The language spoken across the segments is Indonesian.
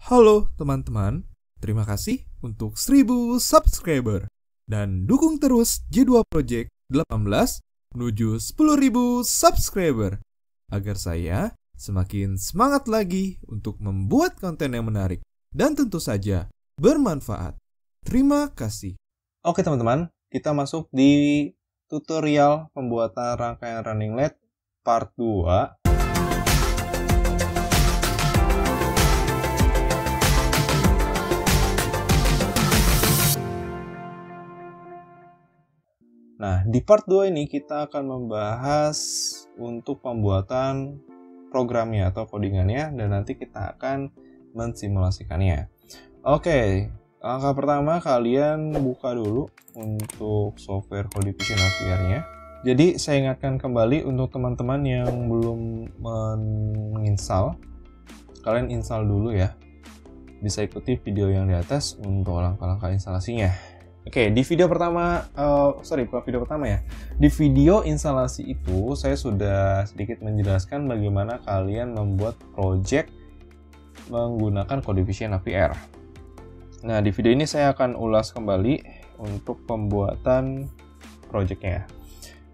Halo teman-teman, terima kasih untuk 1000 subscriber. Dan dukung terus J2 Project 18 menuju 10.000 subscriber. Agar saya semakin semangat lagi untuk membuat konten yang menarik dan tentu saja bermanfaat. Terima kasih. Oke teman-teman, kita masuk di tutorial pembuatan rangkaian running lead part 2 Nah, di part 2 ini kita akan membahas untuk pembuatan programnya atau codingannya dan nanti kita akan mensimulasikannya. Oke, langkah pertama kalian buka dulu untuk software Codivision APR-nya. Jadi saya ingatkan kembali untuk teman-teman yang belum menginstal, kalian install dulu ya. Bisa ikuti video yang di atas untuk langkah-langkah instalasinya. Oke, di video pertama, uh, sorry bukan video pertama ya. Di video instalasi itu saya sudah sedikit menjelaskan bagaimana kalian membuat project menggunakan Codivision APR. Nah, di video ini saya akan ulas kembali untuk pembuatan projectnya.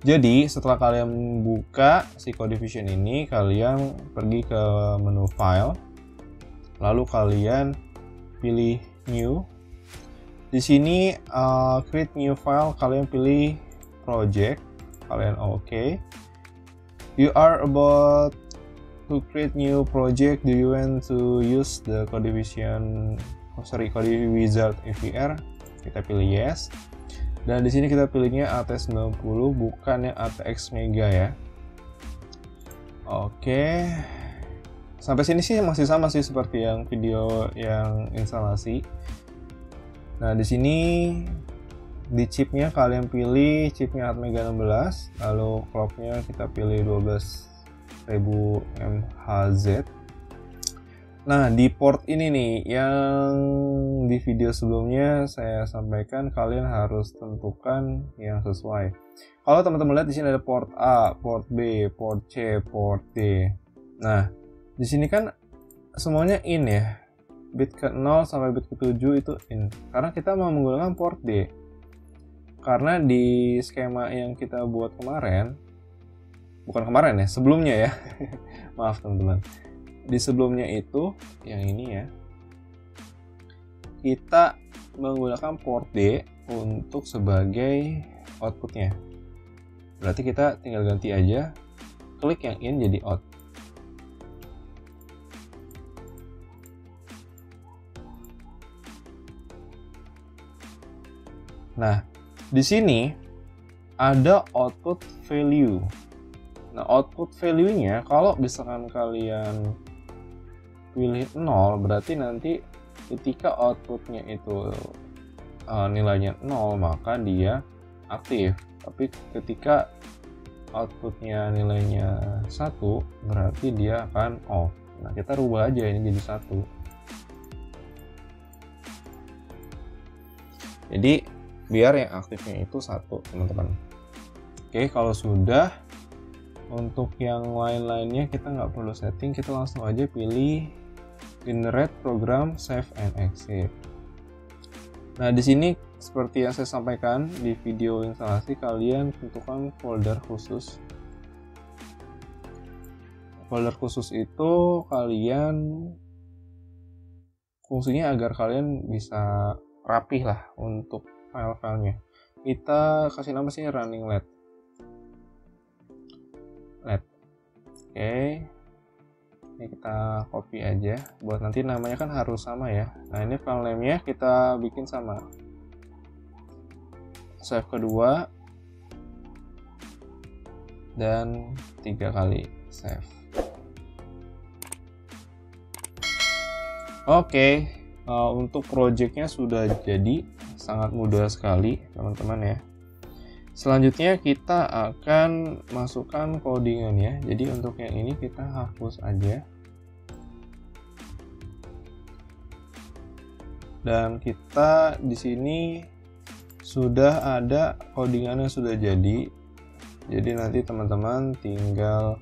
Jadi, setelah kalian buka si Codivision ini, kalian pergi ke menu File, lalu kalian pilih New, di sini uh, create new file kalian pilih project, kalian oke. Okay. You are about to create new project. Do you want to use the Codivision oh sorry Code Wizard AVR? Kita pilih yes. Dan di sini kita pilihnya AT90 bukan yang ATX Mega ya. Oke. Sampai sini sih masih sama sih seperti yang video yang instalasi. Nah, di sini di chipnya kalian pilih chipnya Atmega 16, lalu clocknya kita pilih 12.000 MHz. Nah, di port ini nih yang di video sebelumnya saya sampaikan kalian harus tentukan yang sesuai. Kalau teman-teman lihat di sini ada port A, port B, port C, port D. Nah, di sini kan semuanya in ya bit ke 0 sampai bit ke 7 itu in. Karena kita mau menggunakan port D. Karena di skema yang kita buat kemarin, bukan kemarin ya, sebelumnya ya. Maaf teman-teman. Di sebelumnya itu, yang ini ya, kita menggunakan port D untuk sebagai outputnya. Berarti kita tinggal ganti aja, klik yang in jadi out. Nah, di sini ada output value. Nah, output value-nya kalau misalkan kalian pilih 0 berarti nanti ketika outputnya itu uh, nilainya 0 maka dia aktif. Tapi ketika outputnya nilainya 1 berarti dia akan off. Nah, kita rubah aja ini jadi satu. Jadi biar yang aktifnya itu satu teman-teman. Oke kalau sudah untuk yang lain-lainnya kita nggak perlu setting kita langsung aja pilih generate program save and exit. Nah di sini seperti yang saya sampaikan di video instalasi kalian tentukan folder khusus. Folder khusus itu kalian fungsinya agar kalian bisa rapih lah untuk file-filenya. Kita kasih nama sih running led led oke. Okay. ini kita copy aja. Buat nanti namanya kan harus sama ya. Nah ini file name nya kita bikin sama. Save kedua. Dan tiga kali save. Oke. okay. Uh, untuk projectnya sudah jadi sangat mudah sekali teman-teman ya. Selanjutnya kita akan masukkan codingan ya. Jadi untuk yang ini kita hapus aja. Dan kita di sini sudah ada codingannya sudah jadi. Jadi nanti teman-teman tinggal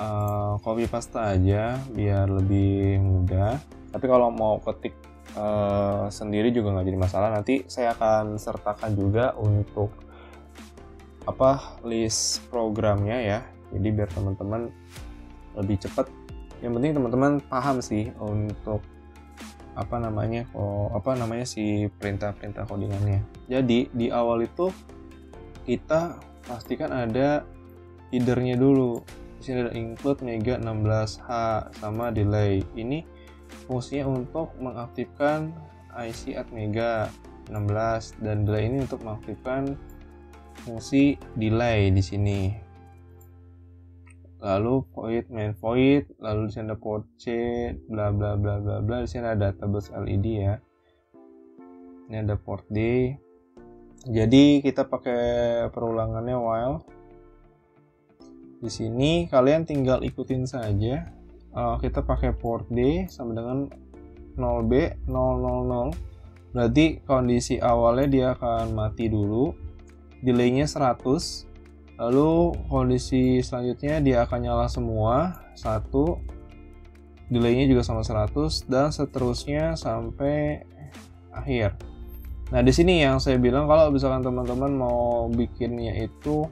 uh, copy paste aja biar lebih mudah. Tapi kalau mau ketik uh, sendiri juga nggak jadi masalah. Nanti saya akan sertakan juga untuk apa list programnya ya. Jadi biar teman-teman lebih cepat. Yang penting teman-teman paham sih untuk apa namanya oh apa namanya si perintah-perintah codingannya. Jadi di awal itu kita pastikan ada headernya dulu di sini ada include mega 16h sama delay. Ini fungsinya untuk mengaktifkan IC at mega 16 dan delay ini untuk mengaktifkan fungsi delay di sini. Lalu void main void lalu di sini ada port C bla bla bla bla bla. Di sini ada database LED ya. Ini ada port D. Jadi kita pakai perulangannya while di sini kalian tinggal ikutin saja uh, kita pakai port D sama dengan 0B 000 berarti kondisi awalnya dia akan mati dulu delaynya 100 lalu kondisi selanjutnya dia akan nyala semua satu. Delaynya juga sama 100 dan seterusnya sampai akhir. Nah di sini yang saya bilang kalau misalkan teman-teman mau bikinnya itu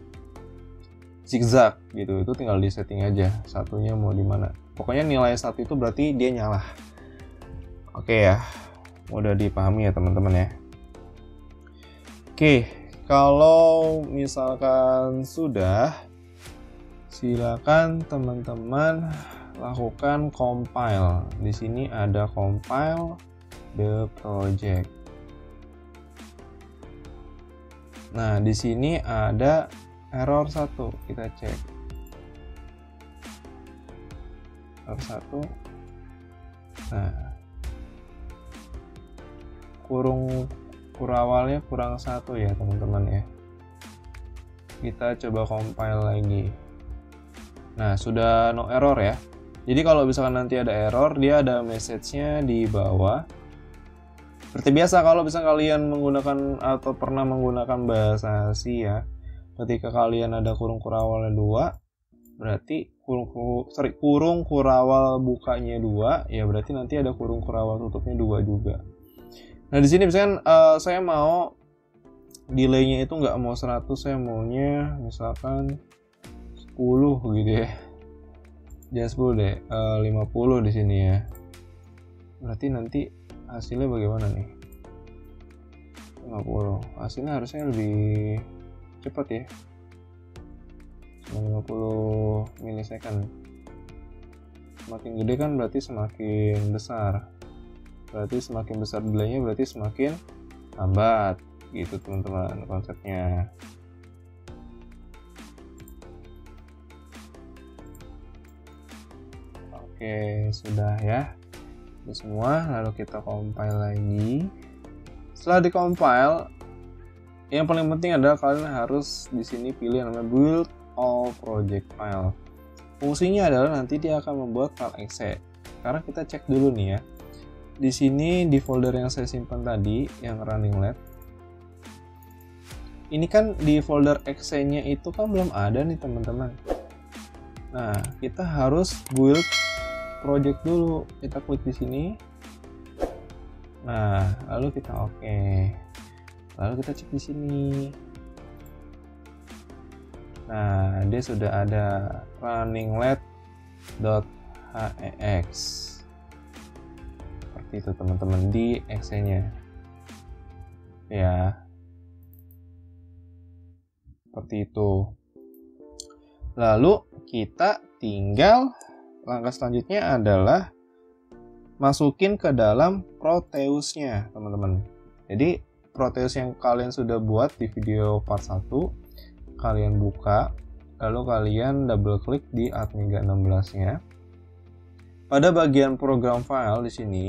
zigzag gitu itu tinggal di setting aja satunya mau di mana pokoknya nilai satu itu berarti dia nyala oke ya mudah dipahami ya teman-teman ya oke kalau misalkan sudah, silakan teman-teman lakukan compile. Di sini ada compile the project. Nah, di sini ada error satu. Kita cek. Error satu. Nah, kurung kurawalnya kurang satu ya teman-teman ya kita coba compile lagi nah sudah no error ya jadi kalau misalkan nanti ada error dia ada message-nya di bawah seperti biasa kalau bisa kalian menggunakan atau pernah menggunakan bahasa C ya ketika kalian ada kurung kurawalnya dua berarti kurung sorry kurung kurawal bukanya dua ya berarti nanti ada kurung kurawal tutupnya dua juga. Nah di sini misalkan uh, saya mau delaynya itu nggak mau 100 saya maunya misalkan 10 gitu ya. Jangan 10 deh uh, 50 di sini ya. Berarti nanti hasilnya bagaimana nih? 50 hasilnya harusnya lebih cepat ya. Cuma 50 milisecond semakin gede kan berarti semakin besar. Berarti semakin besar delaynya berarti semakin lambat gitu teman-teman konsepnya. Oke sudah ya. Itu semua lalu kita compile lagi. Setelah di compile yang paling penting adalah kalian harus di sini pilih yang namanya build all project file. Fungsinya adalah nanti dia akan membuat file exe karena kita cek dulu nih ya. Di sini di folder yang saya simpan tadi yang running lab ini kan di folder exe-nya itu kan belum ada nih teman-teman. Nah kita harus build project dulu. Kita klik di sini. Nah lalu kita oke. okay. Lalu kita cek di sini. Nah dia sudah ada running lab.hex seperti itu teman-teman di exe-nya ya. Seperti itu. Lalu kita tinggal langkah selanjutnya adalah masukin ke dalam Proteusnya teman-teman. Jadi Proteus yang kalian sudah buat di video part 1 kalian buka lalu kalian double klik di Atmega 16 nya pada bagian program file di sini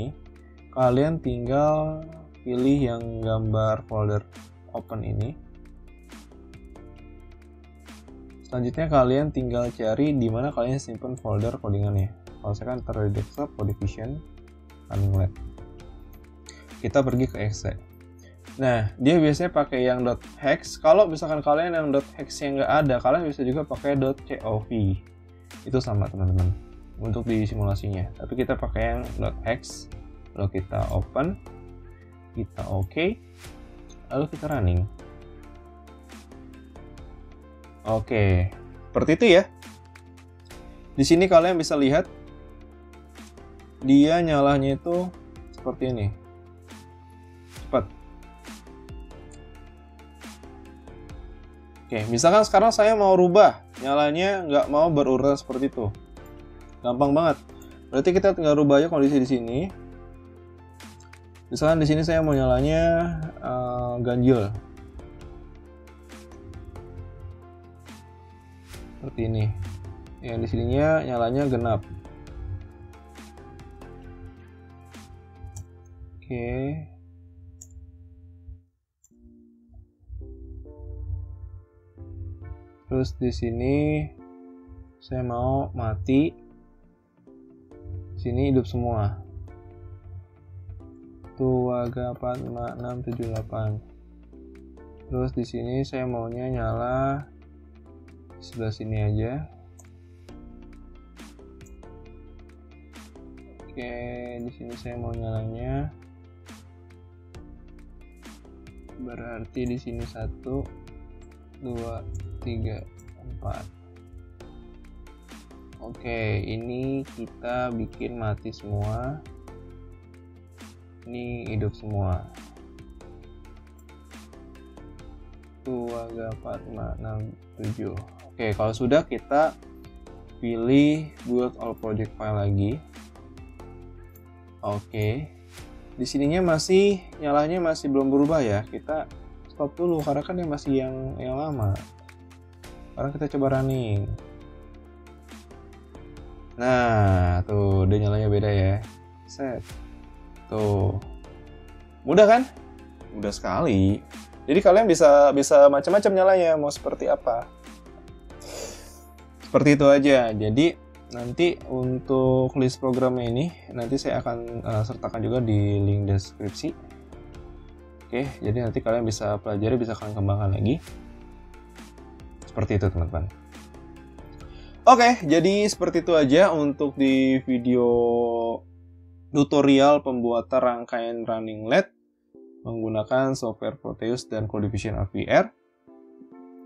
kalian tinggal pilih yang gambar folder open ini. Selanjutnya kalian tinggal cari di mana kalian simpan folder codingannya. Kalau saya kan desktop codivision kita pergi ke exe nah dia biasanya pakai yang .hex. Kalau misalkan kalian yang .hex yang nggak ada kalian bisa juga pakai .cov. Itu sama teman-teman untuk di simulasinya. Tapi kita pakai yang .x lalu kita open. Kita oke okay, lalu kita running. Oke okay. seperti itu ya. Di sini kalian bisa lihat dia nyalanya itu seperti ini Oke, misalkan sekarang saya mau rubah nyalanya nggak mau berurutan seperti itu. Gampang banget. Berarti kita tinggal rubah aja kondisi di sini. Misalkan di sini saya mau nyalanya uh, ganjil. Seperti ini. Yang di sininya nyalanya genap. Oke. Terus di sini saya mau mati. Sini hidup semua. Tuh agak 4, 5, 6, 7, 8. Terus di sini saya maunya nyala di sebelah sini aja. Oke, di sini saya mau nyalanya. Berarti di sini satu, dua, 3 4 oke ini kita bikin mati semua. Ini hidup semua. Dua empat enam tujuh. Oke kalau sudah kita pilih build all project file lagi. Oke. Di sininya masih nyalanya masih belum berubah ya. Kita stop dulu karena kan yang masih yang yang lama sekarang kita coba running. Nah tuh dia nyalanya beda ya. Set. Tuh. Mudah kan? Mudah sekali. Jadi kalian bisa bisa macam-macam nyalanya mau seperti apa? Seperti itu aja. Jadi nanti untuk list programnya ini nanti saya akan uh, sertakan juga di link deskripsi. Oke jadi nanti kalian bisa pelajari bisa kalian kembangkan lagi seperti itu teman-teman. Oke, jadi seperti itu aja untuk di video tutorial pembuatan rangkaian running LED menggunakan software Proteus dan Codivision RVR.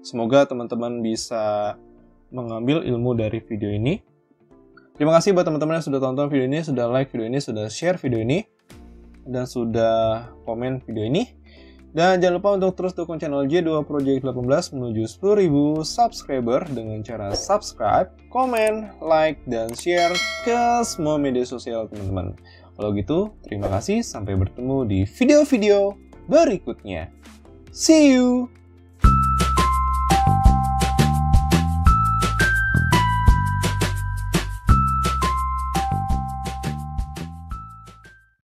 Semoga teman-teman bisa mengambil ilmu dari video ini. Terima kasih buat teman-teman yang sudah tonton video ini, sudah like video ini, sudah share video ini, dan sudah komen video ini. Dan jangan lupa untuk terus dukung channel J2 Project 18 menuju 10.000 subscriber dengan cara subscribe, komen, like, dan share ke semua media sosial teman-teman. Kalau gitu, terima kasih. Sampai bertemu di video-video berikutnya. See you!